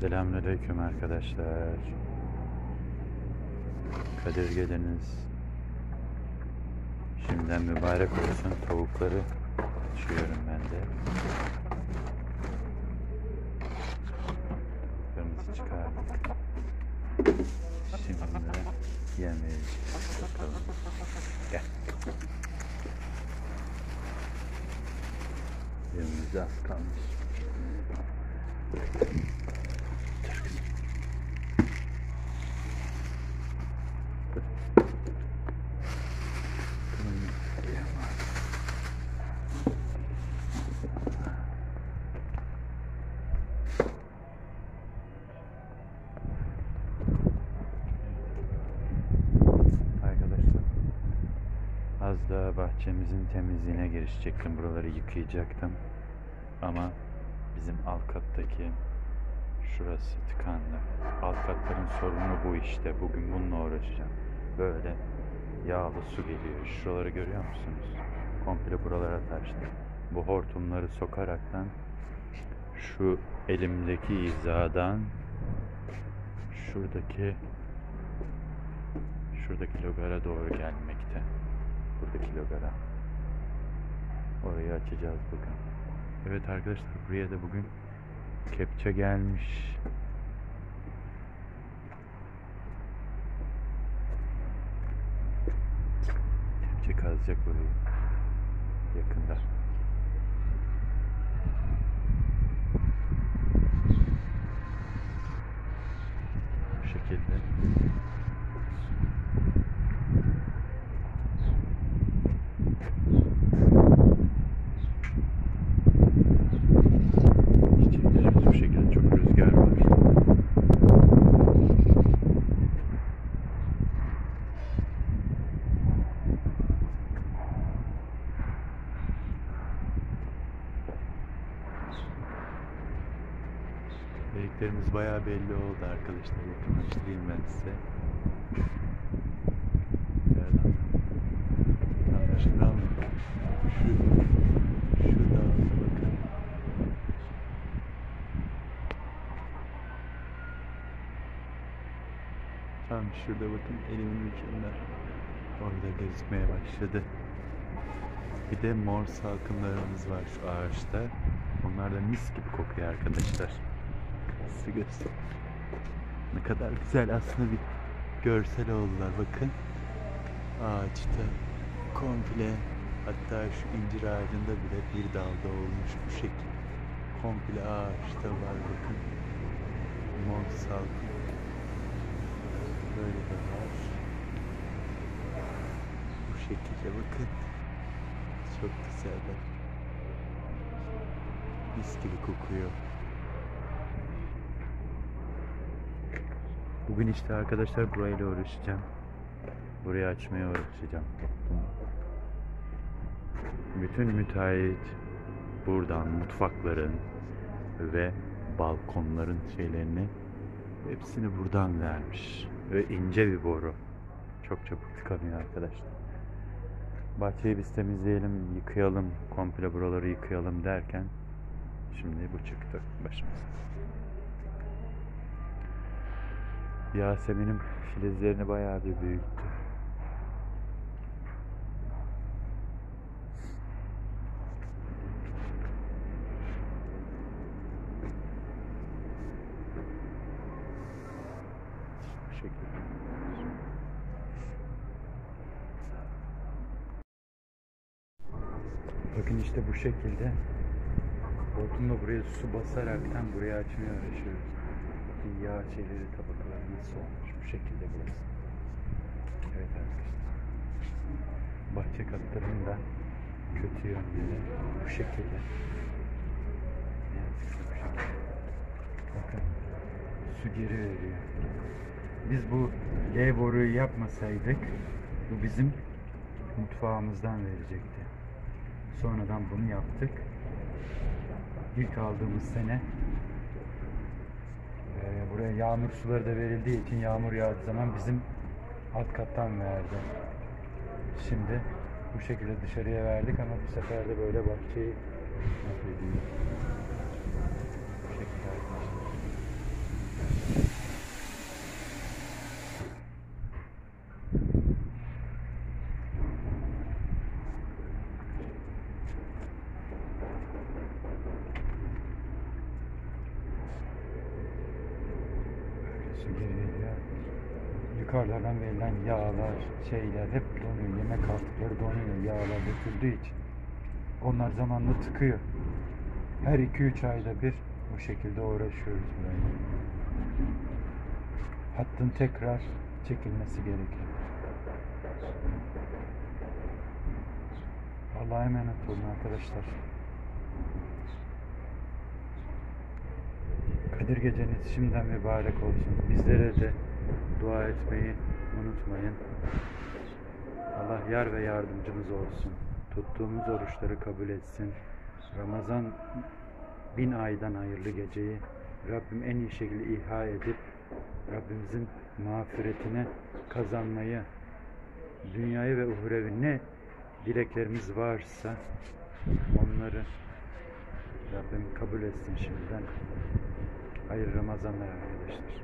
Selamünaleyküm arkadaşlar. Kadir geceniz şimdiden mübarek olsun. Tavukları açıyorum ben de. Kırmızı çıkardık. Şimdi yem vereceğiz. Bakalım. Gel. Yemimiz az kalmış. Az daha bahçemizin temizliğine girişecektim. Buraları yıkayacaktım. Ama bizim alt kattaki şurası tıkandı. Alt katların sorunu bu işte. Bugün bununla uğraşacağım. Böyle yağlı su geliyor. Şuraları görüyor musunuz? Komple buralara taştı. Bu hortumları sokaraktan şu elimdeki hizadan şuradaki şuradaki logara doğru gelmekte. Buradaki logara. Orayı açacağız bugün. Evet arkadaşlar buraya da bugün kepçe gelmiş. Kepçe kazacak burayı. Yakında. Bu şekilde. Çiçeklerimiz bu şekilde çok rüzgar var. Deliklerimiz bayağı belli oldu arkadaşlar. Yakınlaştırayım ben size. Anlaşılan şu şu dağda bakın. Tam şurada bakın elimin ucunda. Orada gözükmeye başladı. Bir de mor salkımlarımız var şu ağaçta. Onlar da mis gibi kokuyor arkadaşlar. Size göster. Ne kadar güzel aslında bir görsel oldular bakın. Ağaçta komple hatta şu incir ağacında bile bir dalda olmuş bu şekil. Komple ağaçta var bakın. Mor salkım. Böyle de var. Bu şekilde bakın. Çok güzeller. Mis gibi kokuyor. Bugün işte arkadaşlar burayla uğraşacağım. Burayı açmaya uğraşacağım. Bütün müteahhit buradan mutfakların ve balkonların şeylerini hepsini buradan vermiş. Ve ince bir boru. Çok çabuk tıkanıyor arkadaşlar. Bahçeyi biz temizleyelim, yıkayalım, komple buraları yıkayalım derken şimdi bu çıktı başımıza. Yasemin'in filizlerini bayağı bir büyüttü. Bu. Bakın işte bu şekilde hortumla buraya su basaraktan buraya açmaya uğraşıyoruz. Bakın yağ şeyleri tabakaları nasıl olmuş bu şekilde burası. Evet arkadaşlar. Bahçe katlarının da kötü yönleri bu şekilde. Bakın su geri veriyor. Biz bu L boruyu yapmasaydık bu bizim mutfağımızdan verecekti. Sonradan bunu yaptık. İlk aldığımız sene yağmur suları da verildiği için yağmur yağdığı zaman bizim alt kattan verdi. Şimdi bu şekilde dışarıya verdik ama bu sefer de böyle bahçeyi mahvediyor. Bu şekilde arkadaşlar. su geliyor. Yukarıdan verilen yağlar, şeyler hep donuyor. Yemek artıkları donuyor. Yağlar döküldüğü için. Onlar zamanla tıkıyor. Her 2-3 ayda bir bu şekilde uğraşıyoruz burayla. Hattın tekrar çekilmesi gerekiyor. Allah'a emanet olun arkadaşlar. Kadir geceniz şimdiden mübarek olsun. Bizlere de dua etmeyi unutmayın. Allah yar ve yardımcımız olsun. Tuttuğumuz oruçları kabul etsin. Ramazan bin aydan hayırlı geceyi Rabbim en iyi şekilde ihya edip Rabbimizin mağfiretine kazanmayı dünyayı ve uhurevi ne dileklerimiz varsa onları Rabbim kabul etsin şimdiden. Hayırlı Ramazanlar arkadaşlar.